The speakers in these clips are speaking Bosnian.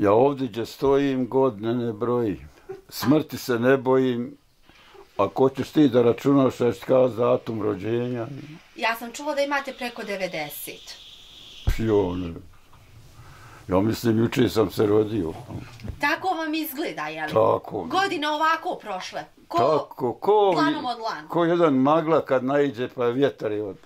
Ja ovdje gdje stojim godine ne brojim. Smrti se ne bojim. A ko ćeš ti da računaš šta ćeš kao datum rođenja? Ja sam čula da imate preko 90. Jo, ne. Ja mislim, juče sam se rodio. Tako vam izgleda, je li? Tako. Godine ovako prošle. Ko Tako, ko, od ko jedan magla kad naiđe pa vjetar je od...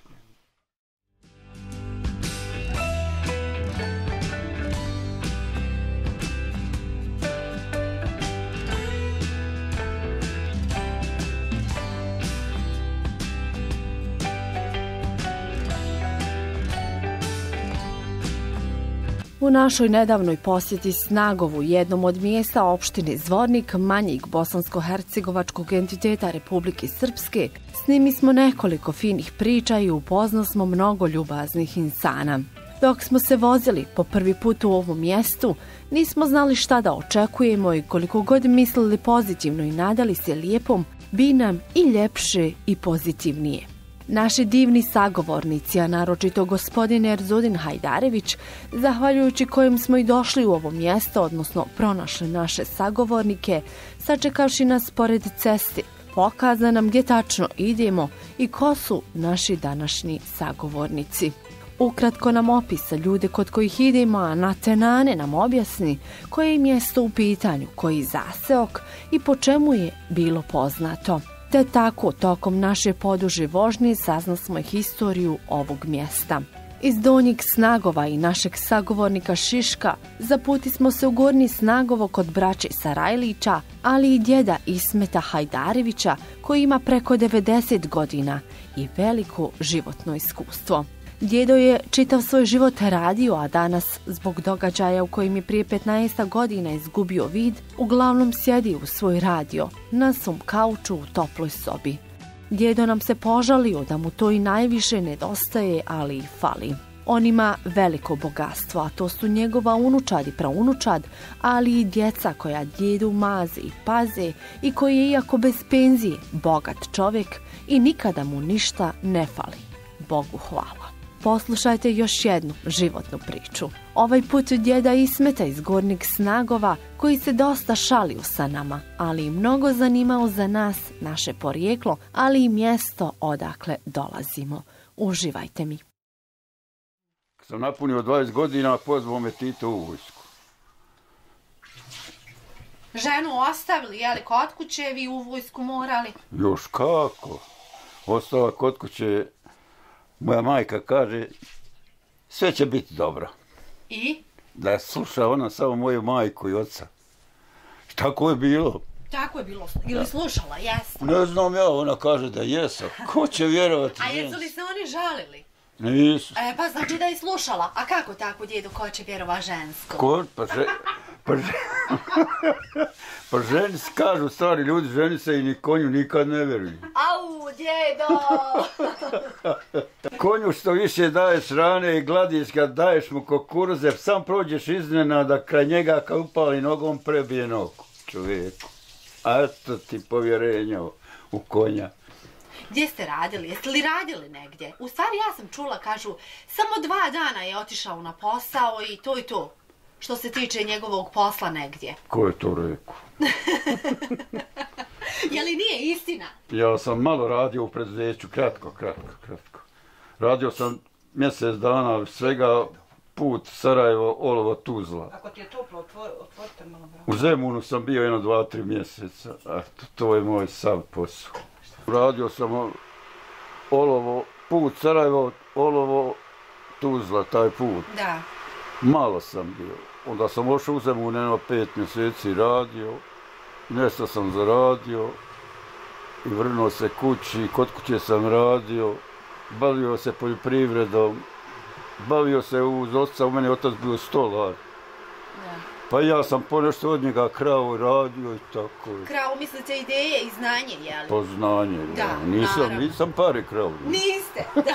U našoj nedavnoj posjeti Snagovu, jednom od mjesta opštine Zvornik, manjeg bosansko-hercegovačkog entiteta Republike Srpske, snimi smo nekoliko finih priča i upozno smo mnogo ljubaznih insana. Dok smo se vozili po prvi put u ovom mjestu, nismo znali šta da očekujemo i koliko god mislili pozitivno i nadali se lijepom, bi nam i ljepše i pozitivnije. Naši divni sagovornici, a naročito gospodin Erzudin Hajdarević, zahvaljujući kojim smo i došli u ovo mjesto, odnosno pronašli naše sagovornike, sačekavši nas pored cesti, pokaza nam gdje tačno idemo i ko su naši današnji sagovornici. Ukratko nam opisa ljude kod kojih idemo, a na tenane nam objasni koje je mjesto u pitanju, koji zaseok i po čemu je bilo poznato te tako tokom naše poduže vožnje sazna smo historiju ovog mjesta. Iz Donjeg Snagova i našeg sagovornika Šiška zaputi smo se u Gornji Snagovo kod braće Sarajlića, ali i djeda Ismeta Hajdarevića koji ima preko 90 godina i veliko životno iskustvo. Djedo je čitav svoj život radio, a danas, zbog događaja u kojim je prije 15 godina izgubio vid, uglavnom sjedi u svoj radio, na svom kauču u toploj sobi. Djedo nam se požalio da mu to i najviše nedostaje, ali i fali. On ima veliko bogatstvo, a to su njegova unučad i praunučad, ali i djeca koja djedu maze i paze i koji je, iako bez penzije, bogat čovjek i nikada mu ništa ne fali. Bogu hvala poslušajte još jednu životnu priču. Ovaj put djeda Ismeta iz Gornjeg Snagova, koji se dosta šalio sa nama, ali i mnogo zanimao za nas, naše porijeklo, ali i mjesto odakle dolazimo. Uživajte mi. Kad sam napunio 20 godina, pozvao me Tito u vojsku. Ženu ostavili, jeli, kod kuće, vi u vojsku morali? Još kako? Ostala kod kuće moja majka kaže, sve će biti dobro. I? Da sluša ona samo moju majku i oca. Tako je bilo. Tako je bilo. Ili slušala, jeste. Ne znam ja, ona kaže da jesu. Ko će vjerovati? A jesu li se oni žalili? Nisu. E, pa znači da je slušala. A kako tako, djedo, ko će vjerova žensko? Ko? Pa, že, pa, že, pa ženi se kažu, stari ljudi, ženi se i ni konju nikad ne vjeruju. Au, djedo! Konju što više daješ rane i gladiš ga, daješ mu kukuruze, sam prođeš iznenada kraj njega kad upali nogom prebije nogu čovjeku. A eto ti povjerenja u konja. Gdje ste radili? Jeste li radili negdje? U stvari ja sam čula, kažu, samo dva dana je otišao na posao i to i to. Što se tiče njegovog posla negdje. Ko je to rekao? je li nije istina? Ja sam malo radio u preduzeću, kratko, kratko, kratko. Radio sam mjesec dana, svega put Sarajevo, Olovo, Tuzla. Ako ti je toplo, otvor, otvorite malo bravo. U Zemunu sam bio jedno, dva, tri mjeseca. A to, to je moj sav posao. Radio sam Olovo, put Sarajevo, Olovo, Tuzla, taj put. Da. Malo sam bio. Onda sam ošao u Zemunu, jedno pet mjeseci radio. Nešto sam zaradio. I vrnuo se kući, kod kuće sam radio. Bavio se poljoprivredom. Bavio se uz oca, u mene je otac bio stolar. da. Pa ja sam ponešto od njega kravu radio i tako. Kravu mislite ideje i znanje, je li? Poznanje. Da, ja. nisam, naravno. nisam pare kravu. Niste, da.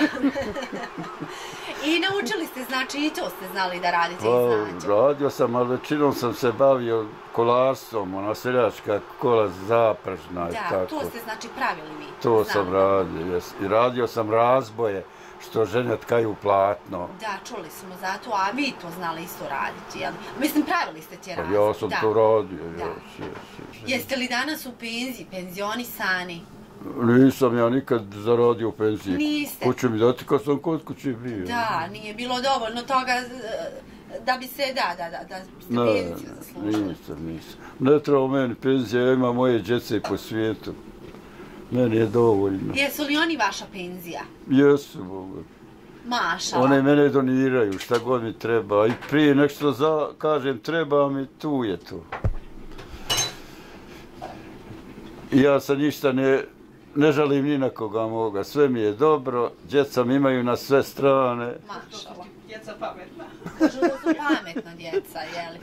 I naučili ste, znači i to ste znali da radite Pa, i znate. radio sam, ali većinom sam se bavio kolarstvom, ona seljačka kola zapražna i Da, tako. to ste znači pravili vi. To Znam. sam radio, jes. I radio sam razboje. Što žene tkaju platno. Da, čuli smo za to, a vi to znali isto raditi, jel? Mislim, pravili ste će Pa razlike. ja sam da. to radio, Da. jes, jes, jes. Jeste li danas u penziji, penzionisani? Nisam ja nikad zaradio penzije. Niste. Ko će mi dati kad sam kod kuće bio? Da, nije bilo dovoljno toga e, da bi se, da, da, da, da biste Ne, penziju zaslužili. nisam, nisam. Ne treba meni penzija, ja imam moje djece po svijetu. Meni je dovoljno. Jesu li oni vaša penzija? Jesu, Boga. Mašala. One mene doniraju, šta god mi treba. I prije nešto za, kažem, treba mi, tu je to. I ja se ništa ne, ne žalim ni na koga moga. Sve mi je dobro, djeca mi imaju na sve strane. Mašala. Djeca pametna. Kažu da su pametna djeca, jeli?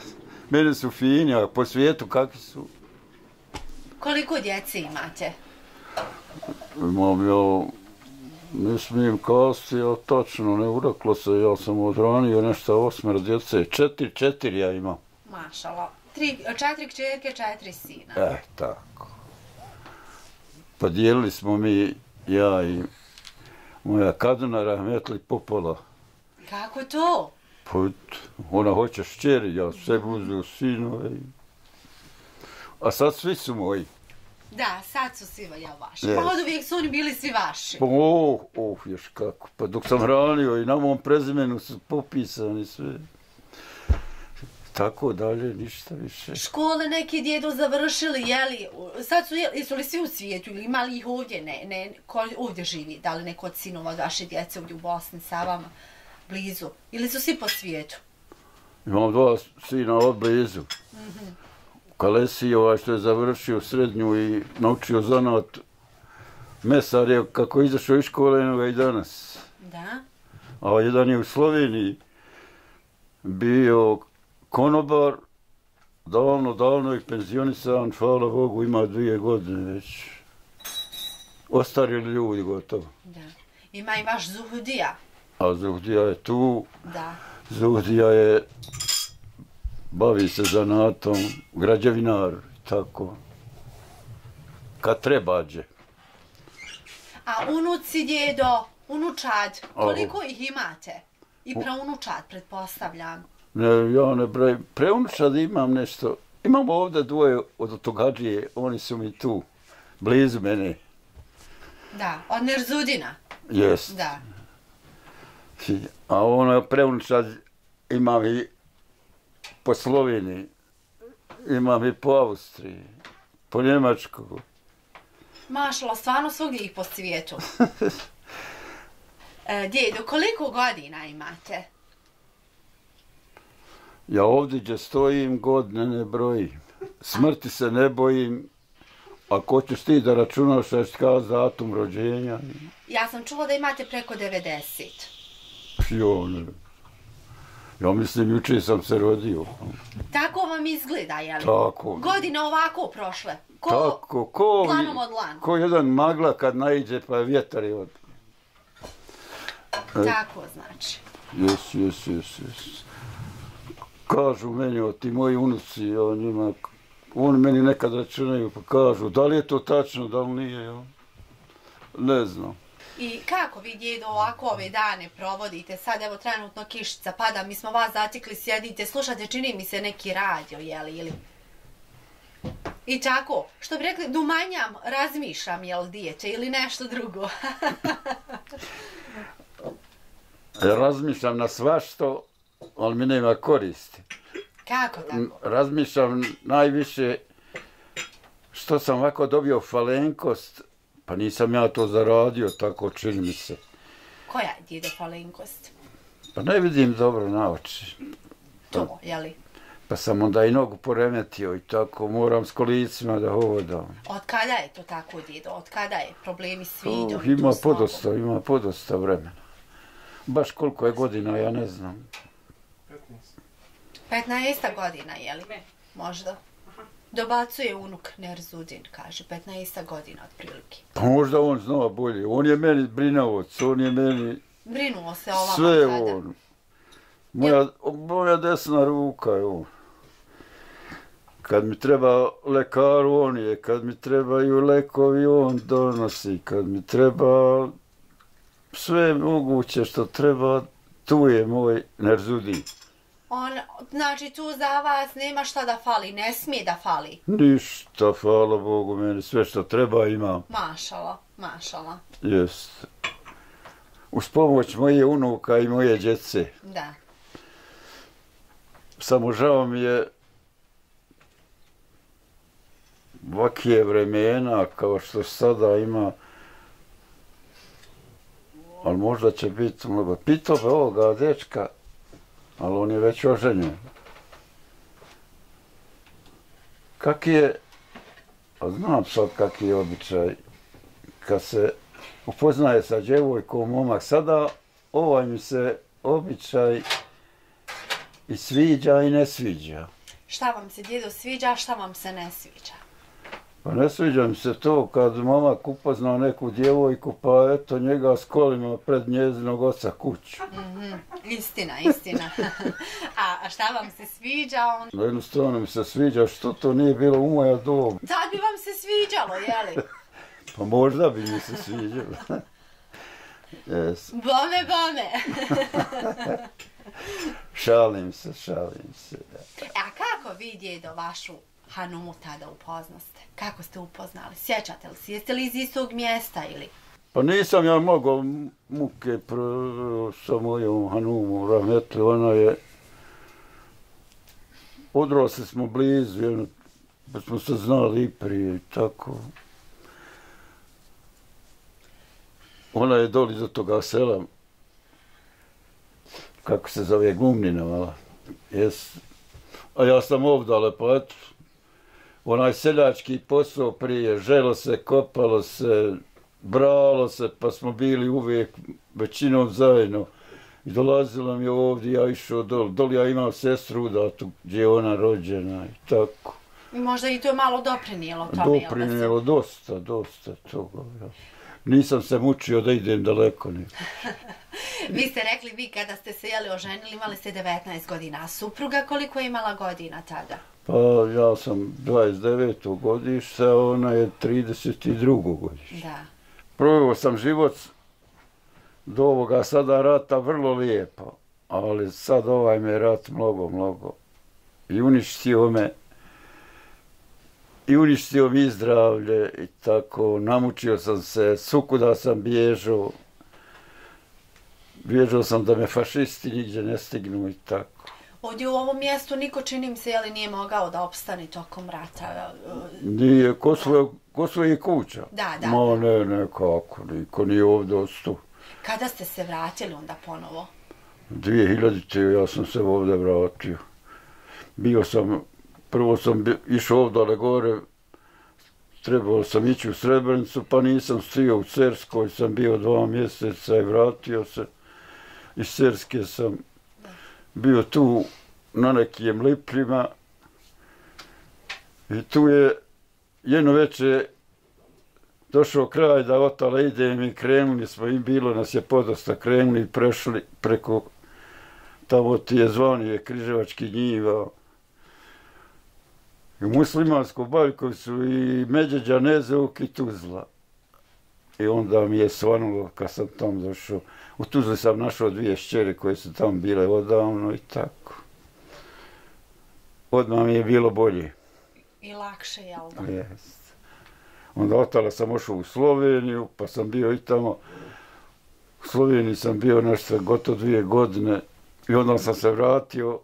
Mene su fini, a po svijetu kakvi su? Koliko djece imate? Imam ja, ne smijem kasti, ja tačno ne uraklo se, ja sam odranio nešto osmero djece. Četiri, četiri ja imam. Mašala. Tri, četiri kćerke, četiri sina. E, tako. Pa dijelili smo mi, ja i moja kaduna Rahmetli Popola. Kako to? Pa ona hoće šćeri, ja sve uzeo sinove. A sad svi su moji. Da, sad su svi ja vaši. Yes. Pa od uvijek su oni bili svi vaši. Pa oh, oh, još kako. Pa dok sam hranio i na mom prezimenu su popisani sve. Tako dalje, ništa više. Škole neki djedo završili, jeli, sad su, jeli, su li svi u svijetu ili ima li ih ovdje, ne, ne, ko ovdje živi, da li neko od sinova vaše djece ovdje u Bosni sa vama, blizu, ili su svi po svijetu? Imam dva sina od blizu. Kalesi, ovaj što je završio srednju i naučio zanat mesar je kako izašao iz škole, eno ga i danas. Da? A jedan je u Sloveniji bio konobar, davno, davno je penzionisan, hvala Bogu, ima dvije godine već. Ostarili ljudi gotovo. Da. Ima i vaš Zuhudija. A Zuhdija je tu, Da. Zuhdija je, bavi se zanatom, građevinar, tako. Kad trebađe. A unuci, djedo, unučad, koliko ih imate? I praunučad, pretpostavljam. Ne, ja ne broj, preunuča da imam nešto. Imamo ovdje dvoje od togađije, oni su mi tu, blizu mene. Da, od Nerzudina. Jest. Da. A ono preunučad imam i po Sloveniji, imam i po Austriji, po Njemačku. Mašala, stvarno svugdje ih po svijetu. E, djedo, koliko godina imate? Ja ovdje gdje stojim godine ne brojim. Smrti se ne bojim. Ako ćeš ti da računaš šta ćeš kazi datum rođenja, Ja sam čula da imate preko 90. jo, ne. Ja mislim, juče sam se rodio. Tako vam izgleda, jel? Tako. Godine ovako prošle. Ko... Tako, ko, od dlan. ko jedan magla kad naiđe pa vjetar je od... Tako znači. Jes, jes, jes, jes. Kažu meni, o ti moji unuci, o njima, oni meni nekad računaju pa kažu, da li je to tačno, da li nije, jo? Ne znam. I kako vi, djedo, ovako ove dane provodite? Sad, evo, trenutno kišica pada, mi smo vas zatikli, sjedite, slušate, čini mi se neki radio, jeli, ili... I tako, što bi rekli, dumanjam, razmišljam, jel, dijete, ili nešto drugo. Razmišljam na svašto, ali mi nema koristi. kako tako? Razmišljam najviše što sam ovako dobio falenkost, pa nisam ja to zaradio, tako čini mi se. Koja je djedo falenkost? Pa ne vidim dobro na oči. To, jeli? Pa sam onda i nogu poremetio i tako, moram s kolicima da hodam. Od kada je to tako, djedo? Od kada je problemi s vidom? Uh, ima podosta, ima podosta vremena. Baš koliko je godina, ja ne znam. 15 godina, jeli? Možda. Dobacuje unuk Nerzudin, kaže, 15 godina otprilike. Pa možda on zna bolje. On je meni brinavoc, on je meni Brinuo se o vama sve tada. on. Moja, moja desna ruka je on. Kad mi treba lekar, on je. Kad mi trebaju lekovi, on donosi. Kad mi treba Sve moguće što treba, tu je moj Nerzudi. On, znači tu za vas nema šta da fali, ne smije da fali. Ništa, hvala Bogu, meni sve što treba imam. Mašala, mašala. Jest. Uz pomoć moje unuka i moje djece. Da. Samo žao mi je vakije vremena kao što sada ima ali možda će biti mnogo. Pitao bi ovoga dečka, ali on je već oženjen. Kak je, a znam sad kak je običaj, kad se upoznaje sa djevojkom momak, sada ovaj mi se običaj i sviđa i ne sviđa. Šta vam se djedo sviđa, a šta vam se ne sviđa? Pa ne sviđa mi se to kad momak upozna neku djevojku, pa eto njega s kolima pred njezinog oca kuću. Mm -hmm. Istina, istina. a, a šta vam se sviđa? On... Na jednu stranu mi se sviđa što to nije bilo u moja doba. Tad bi vam se sviđalo, jeli? pa možda bi mi se sviđalo. yes. Bome, bome. šalim se, šalim se. Da. E, a kako vi, djedo, vašu Hanumu tada upoznaste? Kako ste upoznali? Sjećate li se? Jeste li iz istog mjesta ili? Pa nisam ja mogao muke pr sa mojom Hanumu Rahmetli. Ona je... Odrasli smo blizu, jedno, pa smo se znali i prije i tako. Ona je doli do toga sela, kako se zove, Glumnina, mala. Jes. A ja sam ovdale, pa eto, onaj seljački posao prije, želo se, kopalo se, bralo se, pa smo bili uvijek većinom zajedno. I dolazila mi ovdje, ja išao dol. Dol ja imam sestru da tu gdje je ona rođena i tako. I možda i to je malo doprinijelo tome. Doprinijelo dosta, dosta toga. Ja. Nisam se mučio da idem daleko. Ne. vi ste rekli, vi kada ste se jeli oženili, imali ste 19 godina. A supruga koliko je imala godina tada? Pa ja sam 29. godište, ona je 32. godište. Da. Proveo sam život do ovoga sada rata vrlo lijepo, ali sad ovaj me rat mnogo, mnogo. I uništio me, i uništio mi zdravlje i tako, namučio sam se, sukuda sam bježao, bježao sam da me fašisti nigdje ne stignu i tako. Ovdje u ovom mjestu niko čini se jeli nije mogao da opstani tokom rata. Nije, ko svoje, ko svoje kuća. Da, da. Ma ne, ne, kako, niko nije ovdje ostao. Kada ste se vratili onda ponovo? 2000. ja sam se ovdje vratio. Bio sam, prvo sam išao ovdje ale gore, trebao sam ići u Srebrenicu, pa nisam stio u Cerskoj, sam bio dva mjeseca i vratio se. Iz Cerske sam bio tu na nekim liprima i tu je jedno veče došao kraj da otale idem i krenuli smo i bilo nas je podosta krenuli i prešli preko tamo ti je zvonije križevački njiva i muslimansko bajkovicu i Međeđa Nezevuk i Tuzla. I onda mi je svanulo kad sam tam došao. U Tuzli sam našao dvije šćere koje su tam bile odavno i tako. Odmah mi je bilo bolje. I lakše, jel da? Jest. Onda otala sam ošao u Sloveniju, pa sam bio i tamo. U Sloveniji sam bio nešto gotovo dvije godine. I onda sam se vratio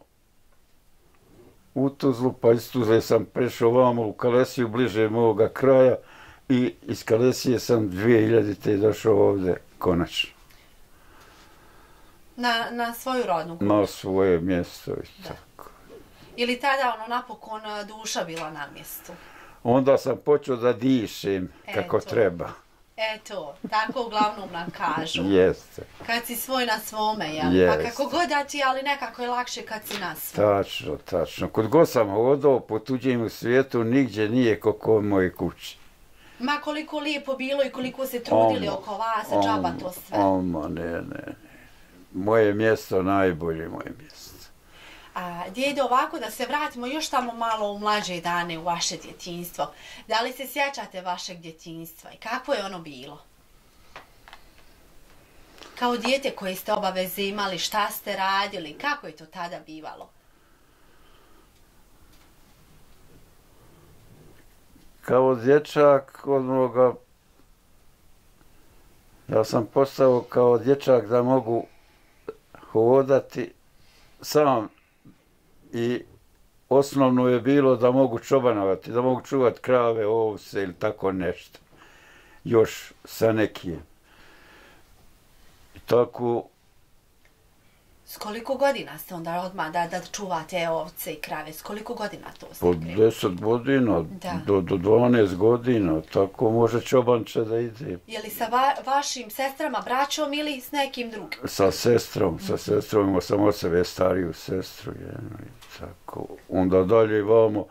u Tuzlu, pa iz Tuzle sam prešao vamo u Kalesiju, bliže moga kraja. I iz Kalesije sam 2000. došao ovde, konačno. Na, na svoju rodnu kuću? Na svoje mjesto i tako. Ili tada ono napokon duša bila na mjestu? Onda sam počeo da dišem kako Eto. treba. Eto, tako uglavnom nam kažu. Jeste. Kad si svoj na svome, jel? Jeste. Pa kako god da ti, ali nekako je lakše kad si na svome. Tačno, tačno. Kod god sam hodao po tuđem svijetu, nigdje nije kako moje kući. Ma koliko lijepo bilo i koliko se trudili om, oko vas, om, džaba to sve. Oma, ne, ne. Moje mjesto, najbolje moje mjesto. A, djedo, ovako da se vratimo još tamo malo u mlađe dane u vaše djetinstvo. Da li se sjećate vašeg djetinstva i kako je ono bilo? Kao dijete koje ste obaveze imali, šta ste radili, kako je to tada bivalo? Kao dječak od moga, ja sam postao kao dječak da mogu hodati sam i osnovno je bilo da mogu čobanovati, da mogu čuvati krave, ovce ili tako nešto. Još sa nekim. I tako, S koliko godina ste onda odmah da, da čuvate ovce i krave? S koliko godina to ste po krenuli? 10 godina, Da. do, do 12 godina, tako može čobanče da ide. Je li sa va, vašim sestrama, braćom ili s nekim drugim? Sa sestrom, sa sestrom imao sam od sebe stariju sestru, jedno, i tako. Onda dalje vamo,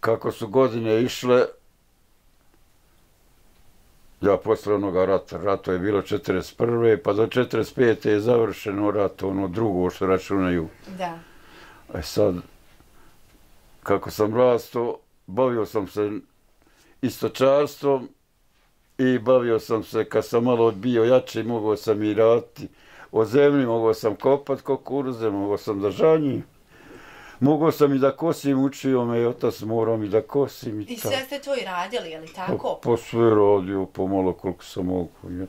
kako su godine išle, ja posle onoga rata, rato je bilo 41. pa do 45. je završeno rat, ono drugo što računaju. Da. E sad, kako sam rasto, bavio sam se istočarstvom i bavio sam se, kad sam malo bio jači, mogao sam i raditi o zemlji, mogao sam kopat kukuruze, mogao sam da žanjim. Mogao sam i da kosim, učio me i otac, moram i da kosim i, I sve ste to i radili, je li tako? Po, po sve radio, pomalo koliko sam mogu. Ja.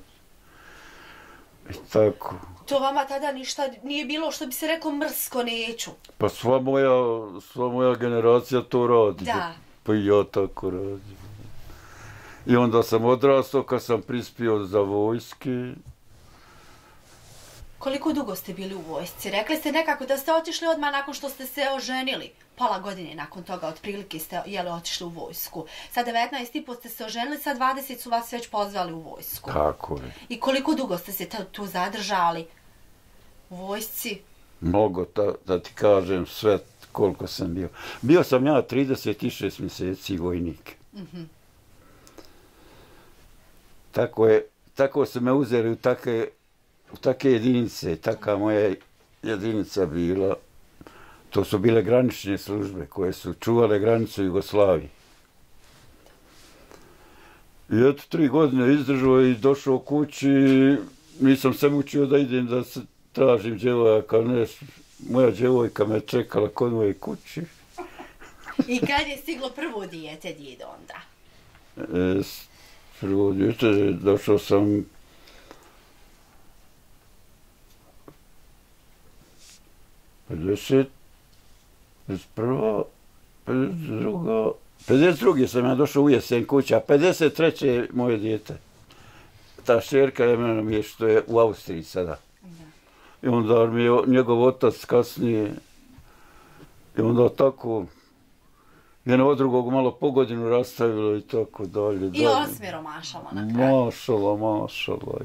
I tako. To vama tada ništa nije bilo što bi se reklo mrsko neću. Pa sva moja, sva moja generacija to radi. Da. Pa i ja tako radim. I onda sam odrastao kad sam prispio za vojske. Koliko dugo ste bili u vojsci? Rekli ste nekako da ste otišli odmah nakon što ste se oženili. Pola godine nakon toga, otprilike ste jeli, otišli u vojsku. Sa 19 i po ste se oženili, sa 20 su vas već pozvali u vojsku. Tako je. I koliko dugo ste se ta- tu zadržali u vojsci? Mnogo, da, da ti kažem sve koliko sam bio. Bio sam ja 36 mjeseci vojnik. Tako je, tako su me uzeli u take, u take jedinice, taka moja jedinica bila. To su bile granične službe koje su čuvale granicu Jugoslavije. I eto, tri godine izdržao i došao kući, nisam se mučio da idem da se tražim djevojaka, ne, moja djevojka me čekala kod moje kući. I kad je stiglo prvo dijete, djede onda? E, prvo djete, došao sam Pedeset, prva, 52, 52. sam ja došao u jesen kuća, 53. je moje dijete. Ta šerka je mene je što je u Austriji sada. I onda mi je njegov otac kasnije, i onda tako, jedno od drugog malo po godinu rastavilo i tako dalje. I osmjero mašalo na kraju. Mašala, mašala.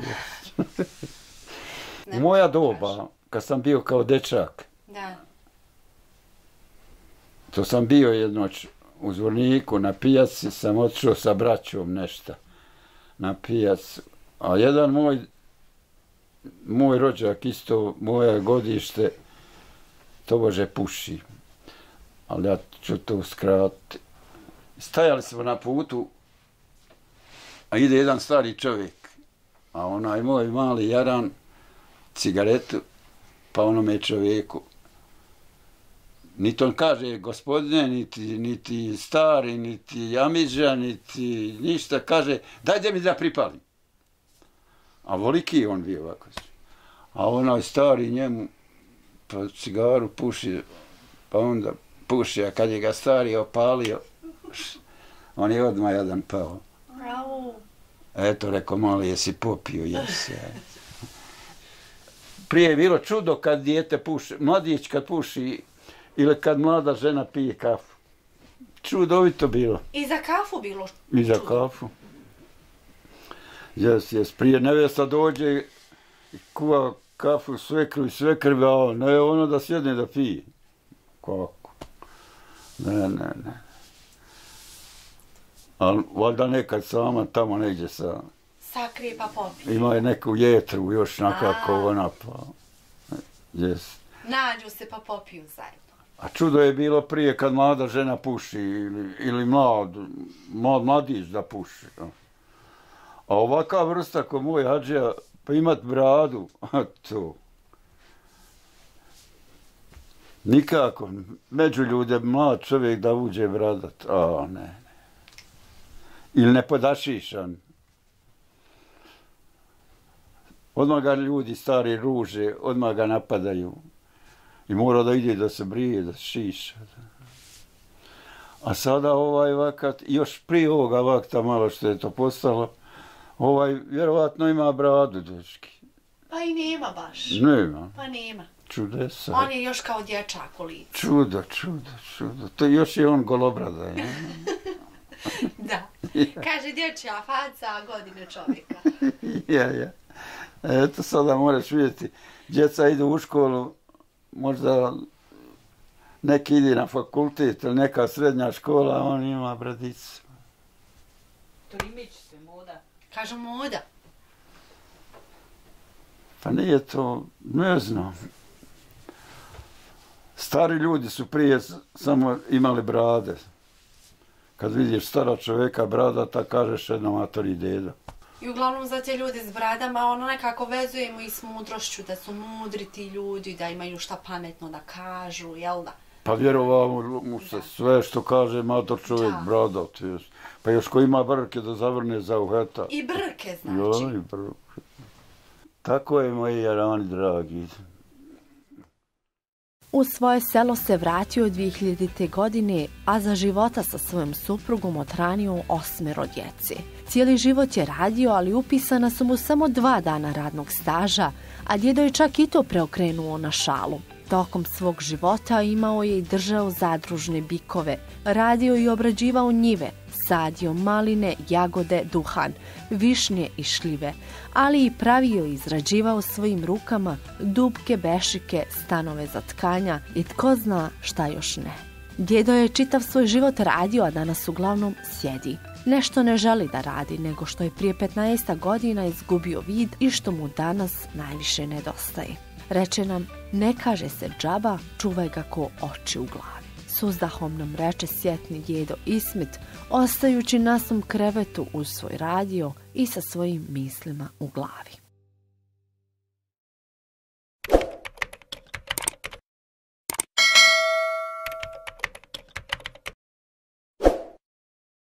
moja doba, kad sam bio kao dečak, Da. to sam bio jednoć u Zvorniku, na pijaci sam otišao sa braćom nešto na pijacu. A jedan moj, moj rođak, isto moje godište, to bože puši. Ali ja ću to uskratiti. Stajali smo na putu, a ide jedan stari čovjek, a onaj moj mali jaran, cigaretu, pa onome čovjeku, niti on kaže gospodine, niti, niti stari, niti Amidža, niti ništa, kaže dajde mi da pripalim. A voliki on bio ovako. A onaj stari njemu pa cigaru puši, pa onda puši, a kad je ga stari opalio, on je odmah jedan pao. Au. Eto, rekao, mali, jesi popio, jesi. Prije je bilo čudo kad dijete puši, mladić kad puši ili kad mlada žena pije kafu. Čudovito bilo. I za kafu bilo I za kafu. Jes, jes. Prije nevesta dođe i kuva kafu sve krvi, sve krvi, a ne ono da sjedne da pije. Kako? Ne, ne, ne. Ali valjda nekad sama tamo negdje sa... Sakrije pa popije. Ima je neku jetru još nakako ona pa... Jes. Nađu se pa popiju zajedno. A čudo je bilo prije kad mlada žena puši ili, ili mlad, mlad, mladić da puši. A ovaka vrsta ko moj hađija Pa imat bradu, a to. Nikako. Među ljude, mlad čovjek da uđe bradat. A, ne, ne. Ili ne podašišan. Odmah ga ljudi stari ruže, odmah ga napadaju. I mora da ide da se brije, da se šiša. A sada ovaj vakat, još prije ovoga vakta malo što je to postalo, ovaj vjerovatno ima bradu, dečki. Pa i nema baš. Nema. Pa nema. Čudesa. On je još kao dječak u licu. Čudo, čudo, čudo. To još je on golobrada, je. Da. Kaže dječja faca, godine čovjeka. ja, ja. Eto, sada moraš vidjeti. Djeca idu u školu, možda neki ide na fakultet ili neka srednja škola, on ima bradicu. To imić se, moda. Kažu moda. Pa nije to, ne znam. Stari ljudi su prije samo imali brade. Kad vidiš stara čoveka bradata, kažeš jedna mator i deda. I uglavnom za te ljude s bradama, ono nekako vezujemo i s mudrošću, da su mudri ti ljudi, da imaju šta pametno da kažu, jel da? Pa vjerovao mu se sve što kaže mator čovjek Da. bradat. Jes. Pa još ko ima brke da zavrne za uheta. I brke, znači. Joj, brke. Tako je, moji jarani dragi. U svoje selo se vratio 2000. godine, a za života sa svojom suprugom otranio osmero djece. Cijeli život je radio, ali upisana su mu samo dva dana radnog staža, a djedo je čak i to preokrenuo na šalu. Tokom svog života imao je i držao zadružne bikove, radio i obrađivao njive, sadio maline, jagode, duhan, višnje i šljive, ali i pravio i izrađivao svojim rukama dubke bešike, stanove za tkanja i tko zna šta još ne. Djedo je čitav svoj život radio, a danas uglavnom sjedi. Nešto ne želi da radi, nego što je prije 15 godina izgubio vid i što mu danas najviše nedostaje. Reče nam, ne kaže se džaba, čuvaj ga ko oči u glavi. S uzdahom nam reče sjetni djedo Ismet, ostajući na svom krevetu uz svoj radio i sa svojim mislima u glavi.